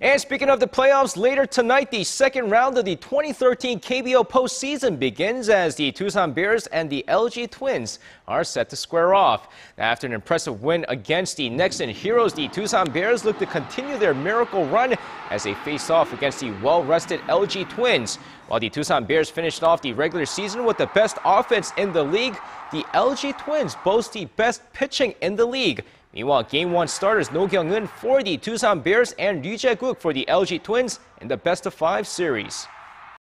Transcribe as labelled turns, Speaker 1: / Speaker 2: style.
Speaker 1: And speaking of the playoffs, later tonight, the second round of the 2013 KBO postseason begins as the Doosan Bears and the LG Twins are set to square off. After an impressive win against the Nexen Heroes, the Doosan Bears look to continue their miracle run as they face off against the well-rested LG Twins. While the Doosan Bears finished off the regular season with the best offense in the league, the LG Twins boast the best pitching in the league. Meanwhile, Game 1 starters No Kyung-eun for the Doosan Bears and Lee Jae-guk for the LG Twins in the best-of-five series.